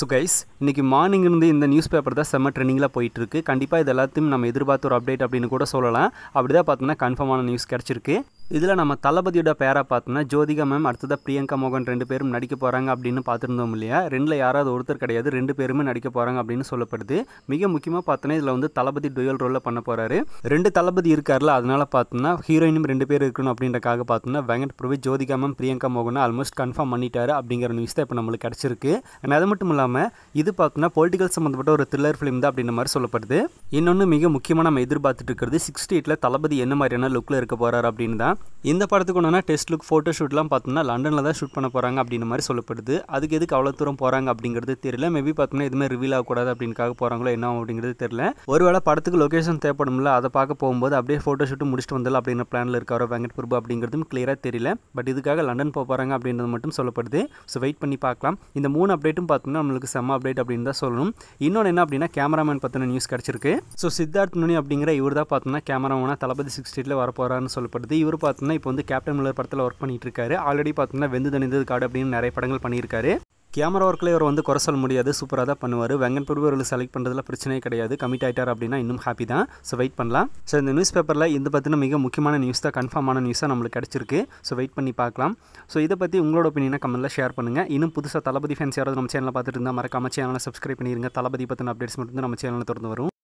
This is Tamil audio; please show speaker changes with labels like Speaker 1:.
Speaker 1: ஸோ கைஸ் இன்றைக்கி மார்னிங் இருந்து இந்த நியூஸ் பேப்பர் தான் செம்ம ட்ரெண்டிங்கில் போயிட்டுருக்கு. கண்டிப்பாக இது எல்லாத்தையும் நம்ம எதிர்பார்த்த ஒரு அப்டேட் அப்படின்னு கூட சொல்லலாம். அப்படி தான் பார்த்தோம்னா கன்ஃபார்மான நியூஸ் கிடச்சிருக்கு. இதில் நம்ம தளபதியோட பேரை பார்த்தோம்னா ஜோதிகா மேம் அடுத்ததாக பிரியங்கா மோகன் ரெண்டு பேரும் நடிக்க போகிறாங்க அப்படின்னு பார்த்துருந்தோம் இல்லையா? ரெண்டில் யாராவது ஒருத்தர் கிடையாது ரெண்டு பேருமே நடிக்க போகிறாங்க அப்படின்னு சொல்லப்படுது. மிக முக்கியமாக பார்த்தோன்னா இதில் வந்து தளபதி டுயல் ரோலில் பண்ண போகிறாரு ரெண்டு தளபதி இருக்கார்ல அதனால் பார்த்தோம்னா ஹீரோயினும் ரெண்டு பேர் இருக்கணும் அப்படின்றக்காக பார்த்தோம்னா வெங்கட் பிரபு ஜோதிகா மேம் பிரியங்கா மோகன் ஆல்மோஸ்ட் கன்ஃபார்ம் பண்ணிட்டாரு அப்படிங்கிற நியூஸ் தான் இப்போ நம்மளுக்கு கிடச்சிருக்கு. அண்ட் அது மட்டும் இல்லாமல் இது பார்த்தோம்னா பொலிட்டிக்கல் சம்மந்தப்பட்ட ஒரு த்ரில்லர் ஃபிலிம் தான் அப்படின்ற மாதிரி சொல்லப்படுது. இன்னொன்று மிக முக்கியமாக நம்ம எதிர்பார்த்துட்டு இருக்கிறது சிக்ஸ்டி எயிட்டில் தளபதி என்ன மாதிரியான லுக்கில் இருக்க போகிறார் அப்படின்னு தான். இந்த படத்துக்கு ஒன்றுனா டெஸ்ட் லுக் ஃபோட்டோ ஷூட்லாம் பார்த்தோம்னா லண்டனில் தான் ஷூட் பண்ண போகிறாங்க அப்படின்ற மாதிரி சொல்லப்படுது. அதுக்கு எதுக்கு அவ்வளோ தூரம் போகிறாங்க அப்படிங்கிறது தெரியல. மேபி பார்த்தோம்னா எதுவுமே ரிவீல் ஆகக்கூடாது அப்படின்னுக்காக போகிறாங்களோ என்ன அப்படிங்கிறது தெரியல. ஒருவேளை படத்துக்கு லொகேஷன் தேவைப்படும்ல அதை பார்க்க போகும்போது அப்படியே ஃபோட்டோ ஷூட்டு முடிச்சுட்டு வந்தால் அப்படின்ற பிளானில் இருக்காரோ வெங்கட் பிரபு அப்படிங்கிறதும் கிளியராக தெரியல. பட் இதுக்காக லண்டன் போக போகிறாங்க அப்படின்றது மட்டும் சொல்லப்படுது. ஸோ வெயிட் பண்ணி பார்க்கலாம். இந்த மூணு அப்டேட்டும் பார்த்தோம்னா நம்மளுக்கு செம்ம அப்டேட் அப்படின்னு தான் சொல்லணும். இன்னொன்று என்ன அப்படின்னா கேமராமேன் பற்றின நியூஸ் கிடச்சிருக்கு. ஸோ சித்தார்த் நுனி அப்படிங்கிற இவர் தான் பார்த்தோம்னா கேமராமேனாக தளபதி சிக்ஸ்டீட்டில் வர போகிறாருன்னு சொல்லப்படுது. இவர் பார்த்தோம்னா இப்போ வந்து கேப்டன் மில்லர் படத்தில் ஒர்க் பண்ணிட்டு இருக்காரு ஆல்ரெடி பார்த்தோம்னா வெந்து தணிந்தது காடு அப்படின்னு நிறைய படங்கள் பண்ணியிருக்காரு. கேமரா ஒர்க்கில் இவர் வந்து குறை சொல்ல முடியாது சூப்பராக தான் பண்ணுவார். வெங்கன் பிரபு செலக்ட் பண்ணுறதுல பிரச்சனையே கிடையாது. கமிட் ஆகிட்டார் அப்படின்னா இன்னும் ஹாப்பி தான். ஸோ வெயிட் பண்ணலாம். ஸோ இந்த நியூஸ் பேப்பரில் இந்த பற்றின மிக முக்கியமான நியூஸ் தான் கன்ஃபார்மான நியூஸாக நம்மளுக்கு கிடச்சிருக்கு. ஸோ வெயிட் பண்ணி பார்க்கலாம். ஸோ இதை பற்றி உங்களோட ஒப்பீனியனை கமெண்ட்டில் ஷேர் பண்ணுங்கள் இன்னும் புதுசாக தளபதி ஃபேன்ஸ் யாராவது நம்ம சேனலில் பார்த்துட்டு இருந்தால் மறக்காம சேனலை சப்ஸ்கிரைப் பண்ணிடுங்க தளபதி பற்றின அப்டேட்ஸ் மட்டும் தான் நம்ம சேனலில் திறந்து வரும்.